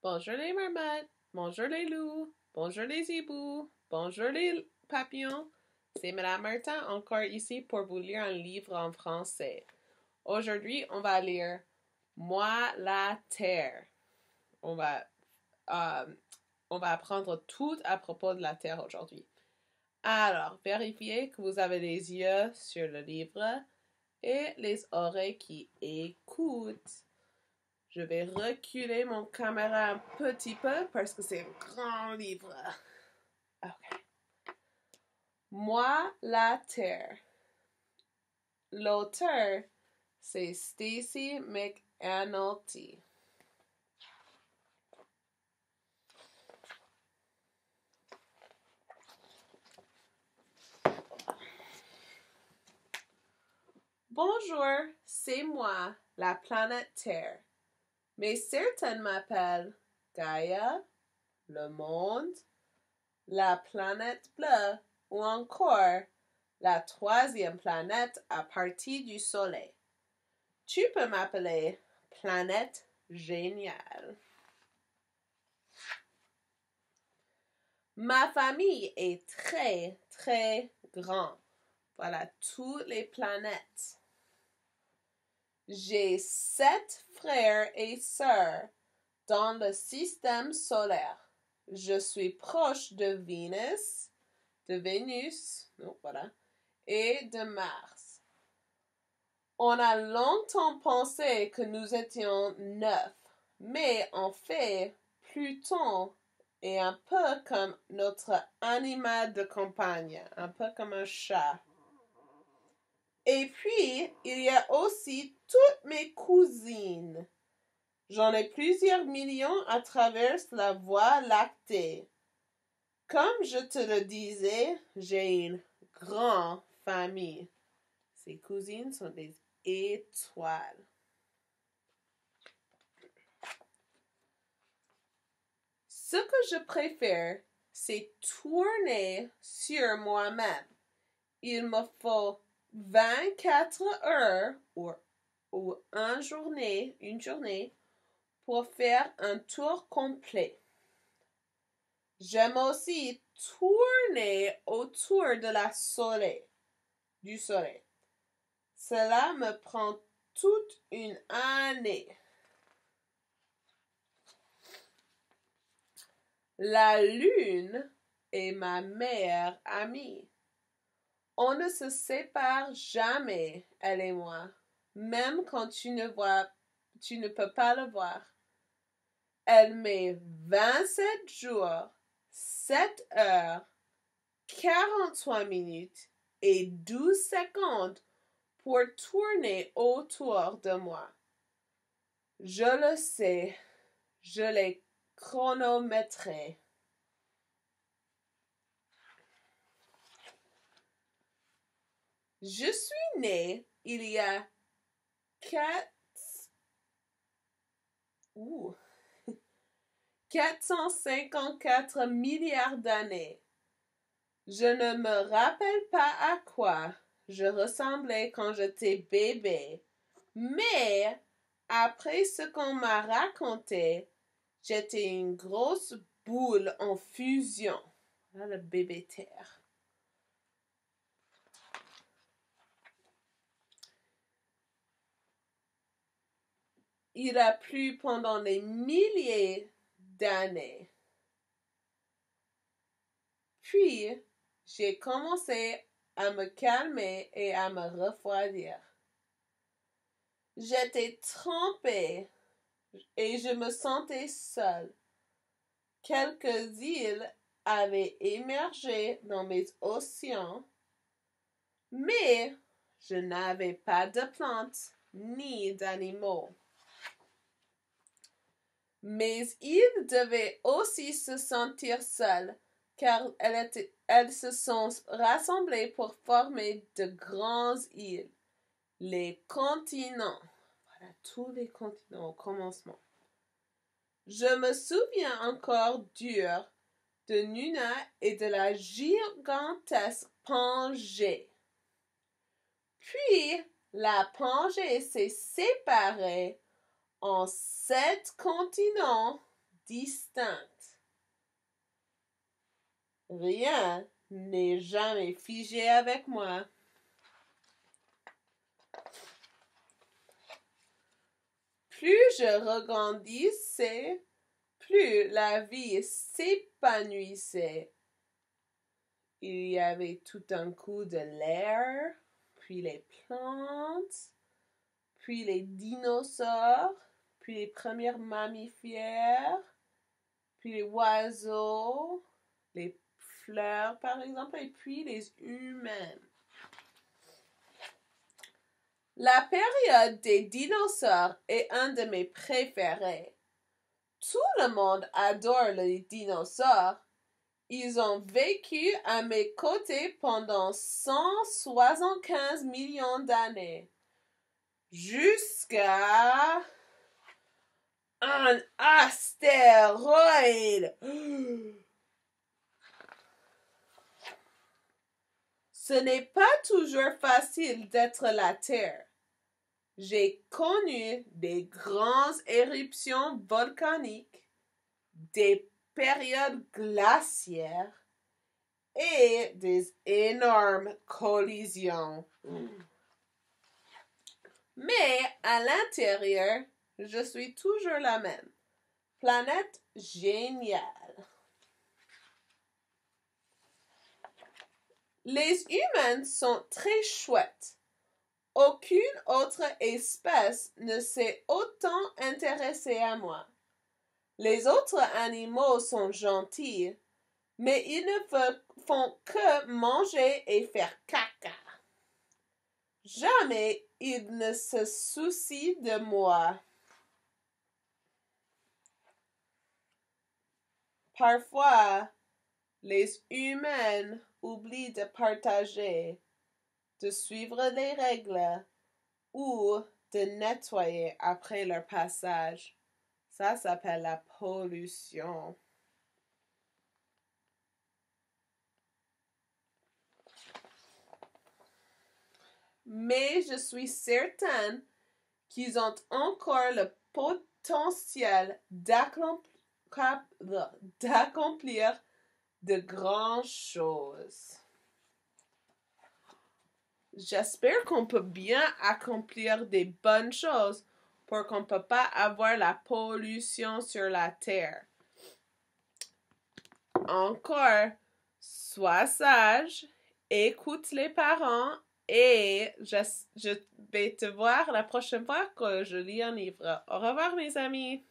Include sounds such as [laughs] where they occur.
Bonjour les marmottes, bonjour les loups, bonjour les hiboux, bonjour les papillons. C'est Madame Martin encore ici pour vous lire un livre en français. Aujourd'hui, on va lire Moi la terre. On va, euh, on va apprendre tout à propos de la terre aujourd'hui. Alors, vérifiez que vous avez les yeux sur le livre et les oreilles qui écoutent. Je vais reculer mon caméra un petit peu parce que c'est un grand livre. OK. Moi, la Terre. L'auteur, c'est Stacy McAnulty. Bonjour, c'est moi, la planète Terre. Mais certains m'appellent Gaïa, le monde, la planète bleue ou encore la troisième planète à partir du Soleil. Tu peux m'appeler planète géniale. Ma famille est très, très grande. Voilà toutes les planètes. J'ai sept frères et sœurs dans le système solaire. Je suis proche de Vénus, de Vénus, voilà, et de Mars. On a longtemps pensé que nous étions neuf, mais en fait, Pluton est un peu comme notre animal de campagne, un peu comme un chat. Et puis, il y a aussi toutes mes cousines. J'en ai plusieurs millions à travers la voie lactée. Comme je te le disais, j'ai une grande famille. Ces cousines sont des étoiles. Ce que je préfère, c'est tourner sur moi-même. Il me faut 24 heures ou, ou une journée, une journée pour faire un tour complet. J'aime aussi tourner autour de la soleil, du soleil. Cela me prend toute une année. La lune est ma meilleure amie. On ne se sépare jamais, elle et moi, même quand tu ne vois, tu ne peux pas le voir. Elle met 27 jours, 7 heures, 43 minutes et 12 secondes pour tourner autour de moi. Je le sais, je l'ai chronométré. Je suis né il y a quatre... Ouh. [laughs] 454 milliards d'années. Je ne me rappelle pas à quoi je ressemblais quand j'étais bébé, mais après ce qu'on m'a raconté, j'étais une grosse boule en fusion. Voilà le bébé terre. Il a plu pendant des milliers d'années. Puis, j'ai commencé à me calmer et à me refroidir. J'étais trempée et je me sentais seule. Quelques îles avaient émergé dans mes océans, mais je n'avais pas de plantes ni d'animaux. Mais ils devaient aussi se sentir seuls, car elles, se sont rassemblées pour former de grandes îles, les continents. Voilà tous les continents au commencement. Je me souviens encore dur de Nuna et de la gigantesque Pangée. Puis la Pangée s'est séparée en sept continents distinctes. Rien n'est jamais figé avec moi. Plus je regrandissais, plus la vie s'épanouissait. Il y avait tout un coup de l'air, puis les plantes, puis les dinosaures, puis les premières mammifères, puis les oiseaux, les fleurs par exemple, et puis les humains. La période des dinosaures est un de mes préférés. Tout le monde adore les dinosaures. Ils ont vécu à mes côtés pendant 175 millions d'années. Jusqu'à un astéroïde. [gasps] Ce n'est pas toujours facile d'être la Terre. J'ai connu des grandes éruptions volcaniques, des périodes glaciaires et des énormes collisions. Mais à l'intérieur, je suis toujours la même. Planète géniale. Les humains sont très chouettes. Aucune autre espèce ne s'est autant intéressée à moi. Les autres animaux sont gentils, mais ils ne font que manger et faire caca. Jamais ils ne se soucient de moi. Parfois, les humains oublient de partager de suivre les règles ou de nettoyer après leur passage. Ça s'appelle la pollution. Mais je suis certaine qu'ils ont encore le potentiel [laughs] d'accomplir de grandes choses. J'espère qu'on peut bien accomplir des bonnes choses pour qu'on ne peut pas avoir la pollution sur la terre. Encore, sois sage, écoute les parents et je, je vais te voir la prochaine fois que je lis un livre. Au revoir mes amis.